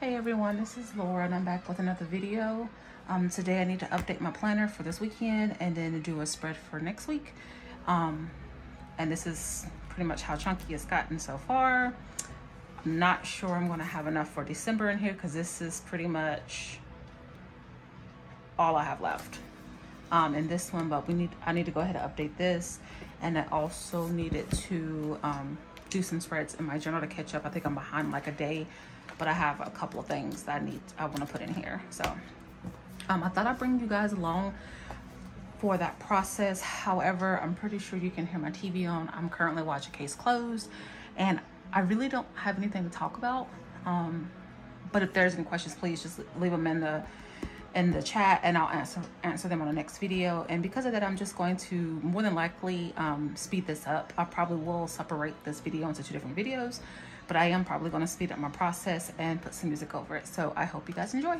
Hey everyone, this is Laura and I'm back with another video. Um, today I need to update my planner for this weekend and then do a spread for next week. Um, and this is pretty much how chunky it's gotten so far. I'm not sure I'm gonna have enough for December in here because this is pretty much all I have left um, in this one, but we need I need to go ahead and update this. And I also needed to um, do some spreads in my journal to catch up. I think I'm behind like a day, but I have a couple of things that I need, I wanna put in here. So um, I thought I'd bring you guys along for that process. However, I'm pretty sure you can hear my TV on. I'm currently watching Case Closed and I really don't have anything to talk about. Um, but if there's any questions, please just leave them in the in the chat and I'll answer answer them on the next video. And because of that, I'm just going to more than likely um, speed this up. I probably will separate this video into two different videos, but I am probably going to speed up my process and put some music over it. So I hope you guys enjoy.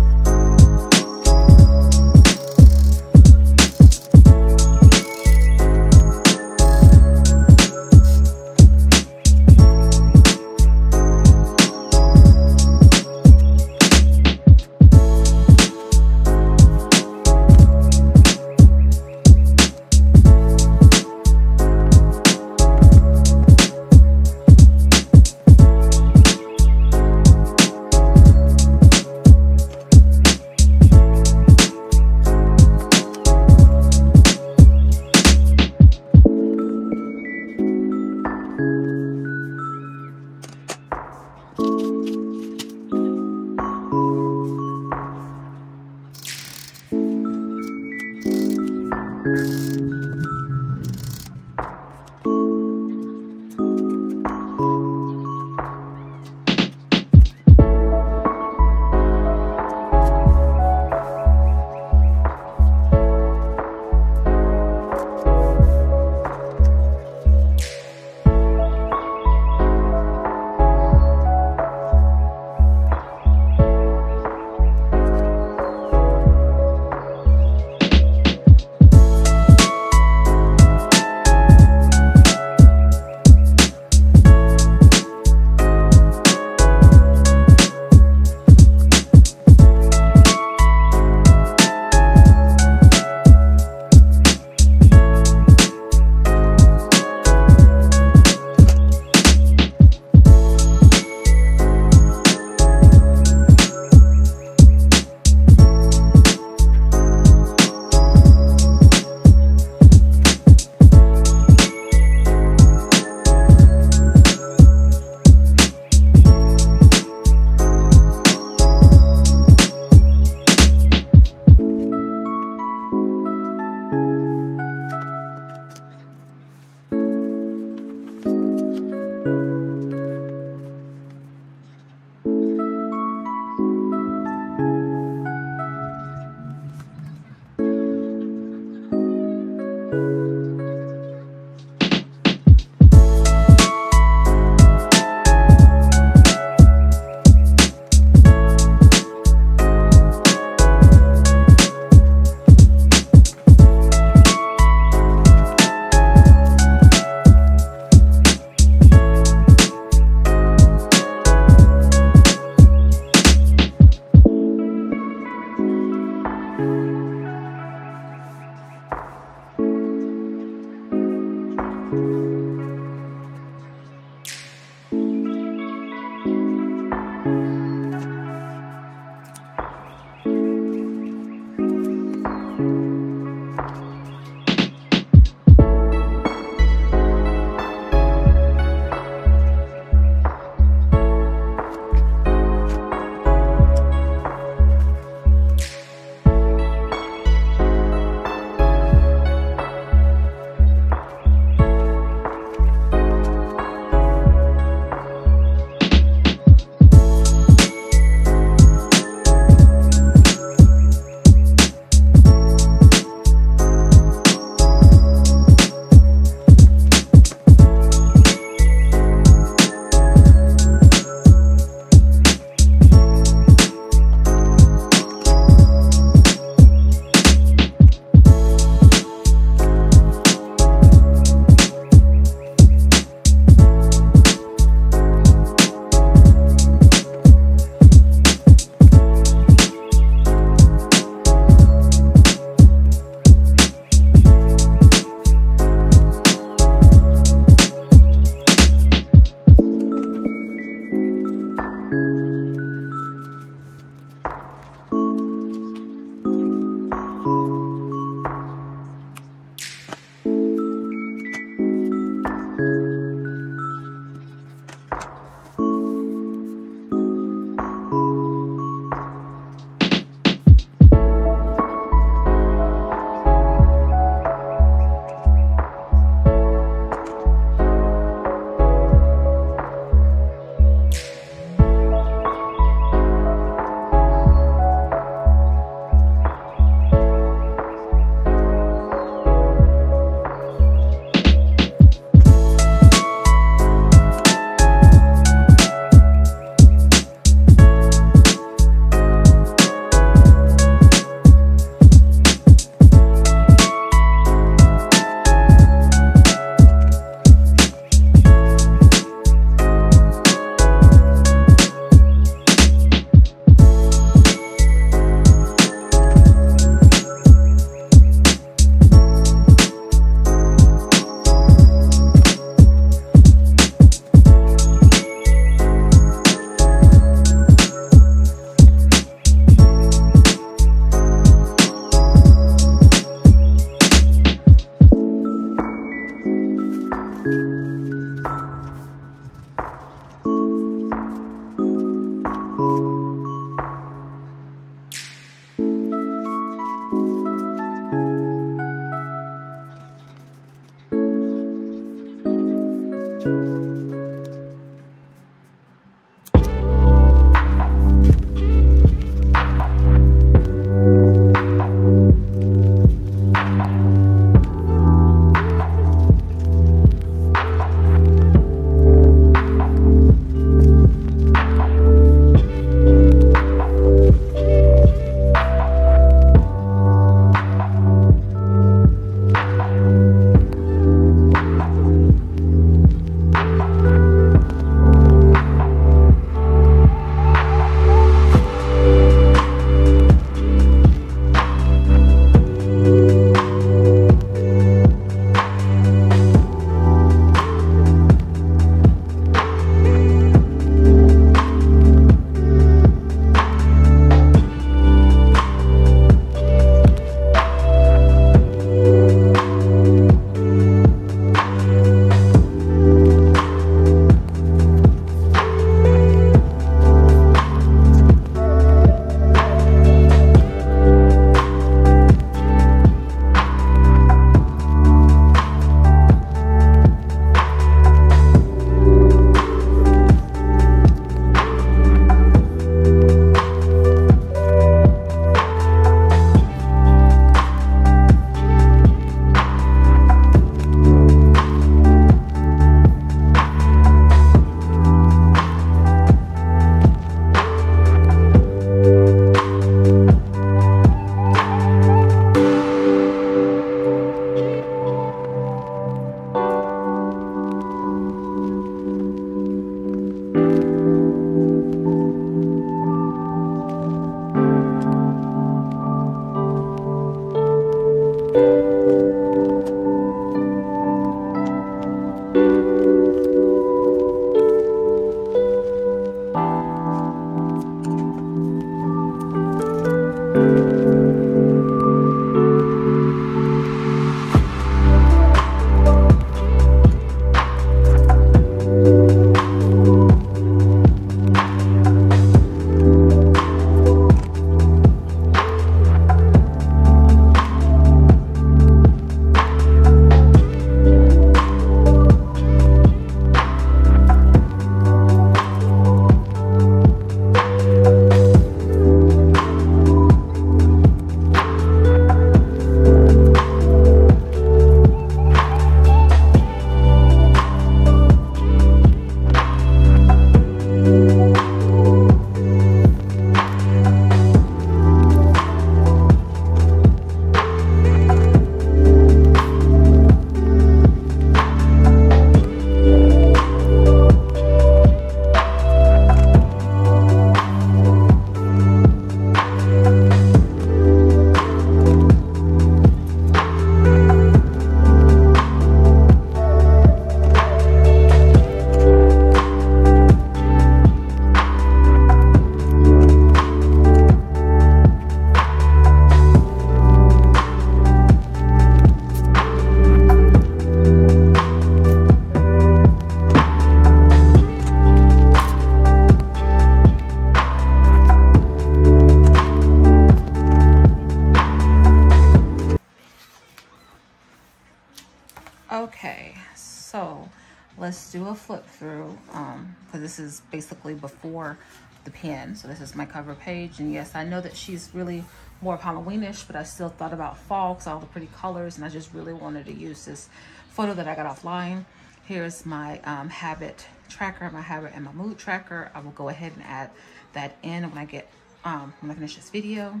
A flip through um because this is basically before the pen. So this is my cover page. And yes i know that she's really more halloweenish but i still thought about fall because all the pretty colors and i just really wanted to use this photo that i got offline. Here's my um, habit tracker my habit and my mood tracker. I will go ahead and add that in when i get um when i finish this video.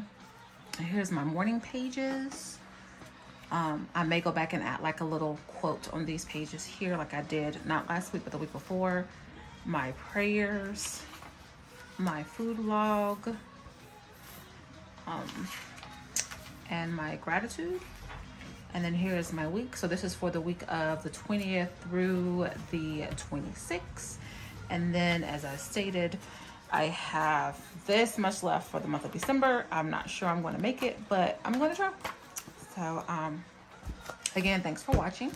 And here's my morning pages um, I may go back and add like a little quote on these pages here like I did not last week but the week before. My prayers, my food log, um, and my gratitude. And then here is my week. So this is for the week of the 20th through the 26th. And then as I stated, I have this much left for the month of December. I'm not sure I'm going to make it, but I'm going to try. So, um, again, thanks for watching.